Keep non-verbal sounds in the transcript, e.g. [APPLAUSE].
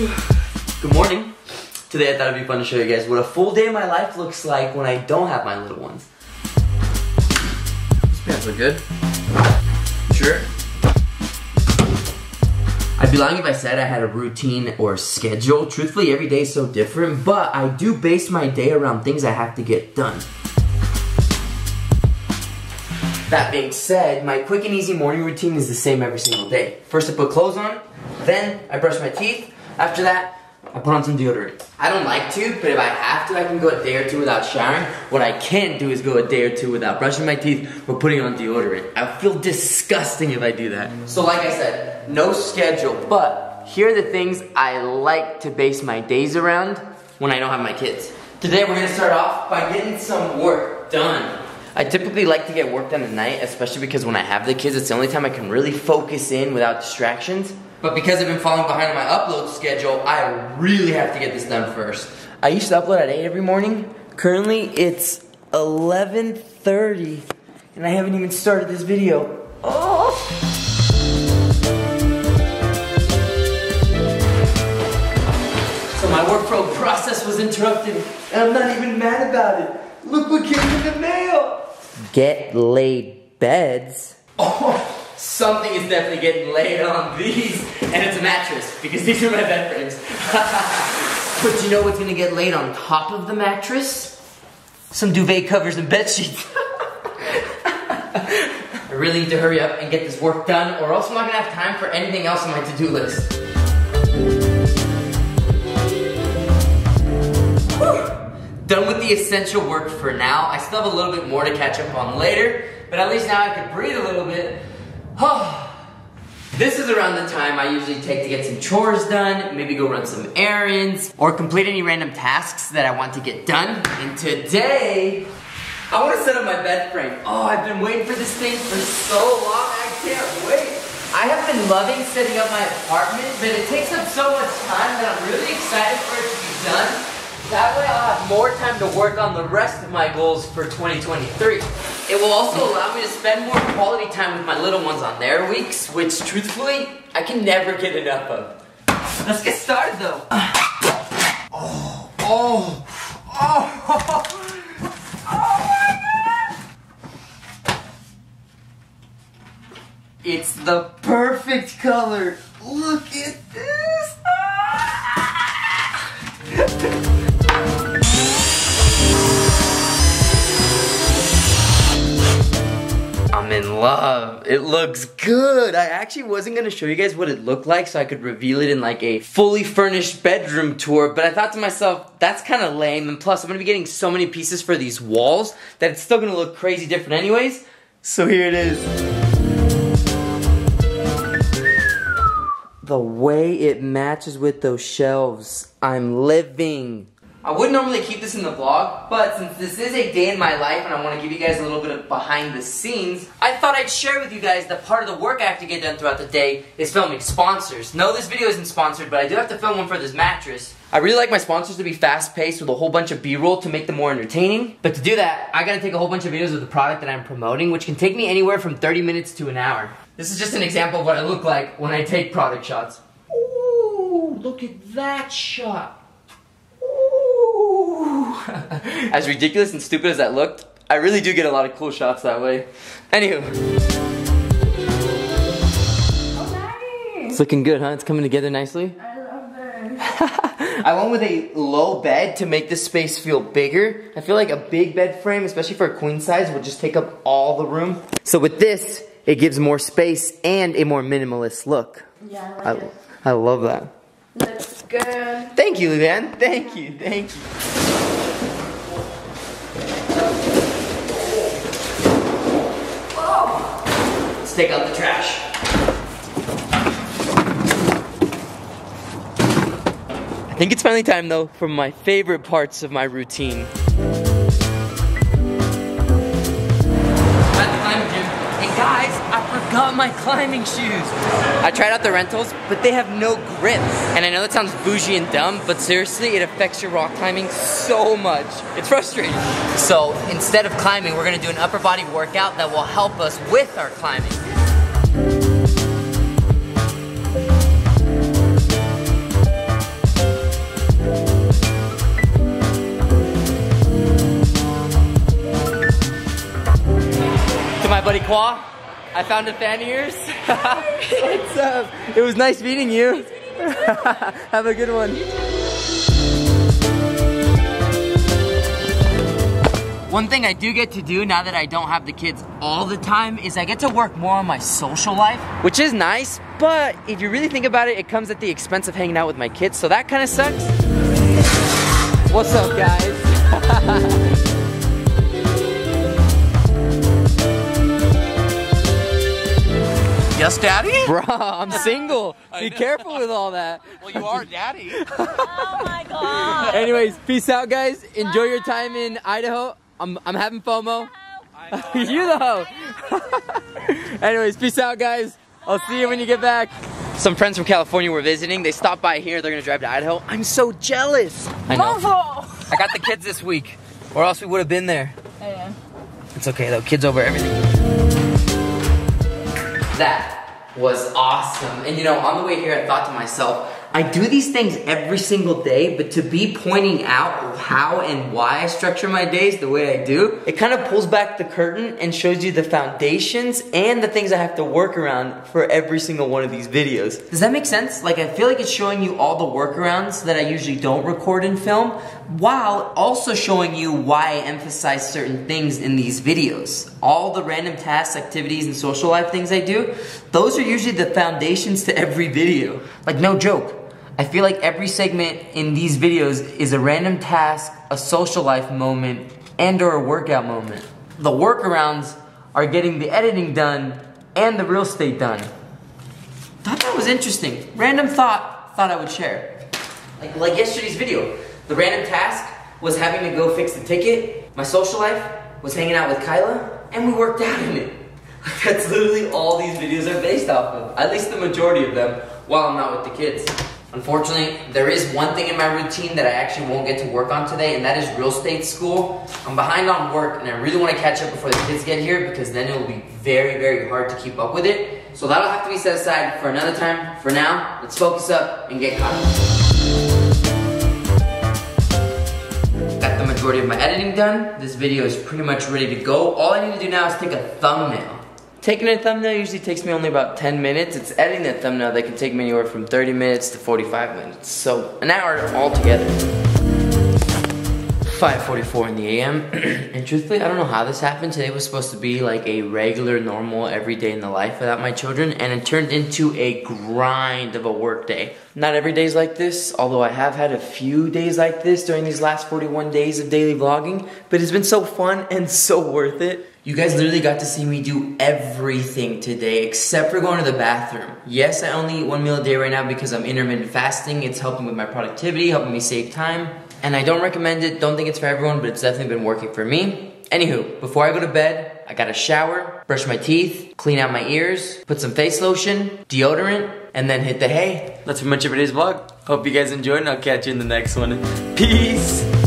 Good morning. Today I thought it'd be fun to show you guys what a full day of my life looks like when I don't have my little ones. These pants look good. Sure. I'd be lying if I said I had a routine or schedule. Truthfully, every day is so different, but I do base my day around things I have to get done. That being said, my quick and easy morning routine is the same every single day. First I put clothes on, then I brush my teeth. After that, I put on some deodorant. I don't like to, but if I have to, I can go a day or two without showering. What I can't do is go a day or two without brushing my teeth or putting on deodorant. I feel disgusting if I do that. So like I said, no schedule, but here are the things I like to base my days around when I don't have my kids. Today we're gonna start off by getting some work done. I typically like to get work done at night, especially because when I have the kids, it's the only time I can really focus in without distractions. But because I've been falling behind on my upload schedule, I really have to get this done first. I used to upload at 8 every morning. Currently, it's 11.30, and I haven't even started this video. Oh! So my workflow process was interrupted, and I'm not even mad about it. Look what came in the mail! Get laid beds? Oh, something is definitely getting laid on these, and it's a mattress, because these are my bed frames. [LAUGHS] but you know what's gonna get laid on top of the mattress? Some duvet covers and bed sheets. [LAUGHS] I really need to hurry up and get this work done, or else I'm not gonna have time for anything else on my to-do list. Done with the essential work for now. I still have a little bit more to catch up on later, but at least now I can breathe a little bit. [SIGHS] this is around the time I usually take to get some chores done, maybe go run some errands, or complete any random tasks that I want to get done. And today, I want to set up my bed frame. Oh, I've been waiting for this thing for so long, I can't wait. I have been loving setting up my apartment, but it takes up so much time that I'm really excited for it to be done. That way I'll have more time to work on the rest of my goals for 2023. It will also allow me to spend more quality time with my little ones on their weeks, which truthfully, I can never get enough of. Let's get started though. Oh, oh, oh, oh my god! It's the perfect color. Look at this. Ah. [LAUGHS] I'm in love. It looks good. I actually wasn't gonna show you guys what it looked like so I could reveal it in like a fully furnished bedroom tour, but I thought to myself, that's kind of lame, and plus I'm gonna be getting so many pieces for these walls that it's still gonna look crazy different anyways. So here it is. The way it matches with those shelves, I'm living. I would normally keep this in the vlog, but since this is a day in my life and I want to give you guys a little bit of behind the scenes, I thought I'd share with you guys that part of the work I have to get done throughout the day is filming sponsors. No, this video isn't sponsored, but I do have to film one for this mattress. I really like my sponsors to be fast-paced with a whole bunch of B-roll to make them more entertaining. But to do that, I gotta take a whole bunch of videos of the product that I'm promoting, which can take me anywhere from 30 minutes to an hour. This is just an example of what I look like when I take product shots. Ooh, look at that shot. [LAUGHS] as ridiculous and stupid as that looked, I really do get a lot of cool shots that way. Anywho. Oh. It's looking good, huh? It's coming together nicely. I love this. [LAUGHS] I went with a low bed to make this space feel bigger. I feel like a big bed frame, especially for a queen size, would just take up all the room. So with this, it gives more space and a more minimalist look. Yeah, I I, like it. I love that. Looks good. Thank you, Luann. Thank you, thank you. Let's take out the trash. I think it's finally time though for my favorite parts of my routine. At the climbing gym. And guys, got my climbing shoes. I tried out the rentals, but they have no grip. And I know that sounds bougie and dumb, but seriously, it affects your rock climbing so much. It's frustrating. So instead of climbing, we're gonna do an upper body workout that will help us with our climbing. To my buddy Qua, I found a fan of yours. [LAUGHS] What's up? It was nice meeting you. [LAUGHS] Have a good one. One thing I do get to do now that I don't have the kids all the time is I get to work more on my social life, which is nice, but if you really think about it, it comes at the expense of hanging out with my kids, so that kind of sucks. What's up, guys? [LAUGHS] Yes, Daddy? [LAUGHS] Bro, I'm single. Be careful with all that. [LAUGHS] Well, you are Daddy. Oh my god. Anyways, peace out, guys. Enjoy your time in Idaho. I'm, I'm having FOMO. [LAUGHS] you the hoe. Anyways, peace out, guys. I'll see you when you get back. Some friends from California were visiting. They stopped by here. They're gonna drive to Idaho. I'm so jealous. I know. I got the kids this week, or else we would have been there. Yeah. It's okay though. Kids over everything. That was awesome. And you know, on the way here, I thought to myself, I do these things every single day, but to be pointing out how and why I structure my days the way I do, it kind of pulls back the curtain and shows you the foundations and the things I have to work around for every single one of these videos. Does that make sense? Like, I feel like it's showing you all the workarounds that I usually don't record and film, while also showing you why I emphasize certain things in these videos. All the random tasks, activities, and social life things I do, those are usually the foundations to every video. Like, no joke. I feel like every segment in these videos is a random task, a social life moment, and or a workout moment. The workarounds are getting the editing done and the real estate done. Thought that was interesting. Random thought, thought I would share. Like, like yesterday's video. The random task was having to go fix the ticket. My social life was hanging out with Kyla, and we worked out in it. [LAUGHS] That's literally all these videos are based off of. At least the majority of them, while I'm not with the kids. Unfortunately, there is one thing in my routine that I actually won't get to work on today, and that is real estate school. I'm behind on work, and I really want to catch up before the kids get here because then it will be very, very hard to keep up with it. So that'll have to be set aside for another time. For now, let's focus up and get caught up. Got the majority of my editing done. This video is pretty much ready to go. All I need to do now is take a thumbnail. Taking a thumbnail usually takes me only about 10 minutes. It's editing a thumbnail that can take me anywhere from 30 minutes to 45 minutes. So an hour altogether. 5.44 in the AM. [CLEARS THROAT] and truthfully, I don't know how this happened. Today was supposed to be like a regular, normal, everyday in the life without my children. And it turned into a grind of a work day. Not every day's like this, although I have had a few days like this during these last 41 days of daily vlogging. But it's been so fun and so worth it. You guys literally got to see me do everything today except for going to the bathroom. Yes, I only eat one meal a day right now because I'm intermittent fasting. It's helping with my productivity, helping me save time. And I don't recommend it, don't think it's for everyone, but it's definitely been working for me. Anywho, before I go to bed, I gotta shower, brush my teeth, clean out my ears, put some face lotion, deodorant, and then hit the hay. That's pretty much it for today's vlog. Hope you guys enjoyed, and I'll catch you in the next one. Peace!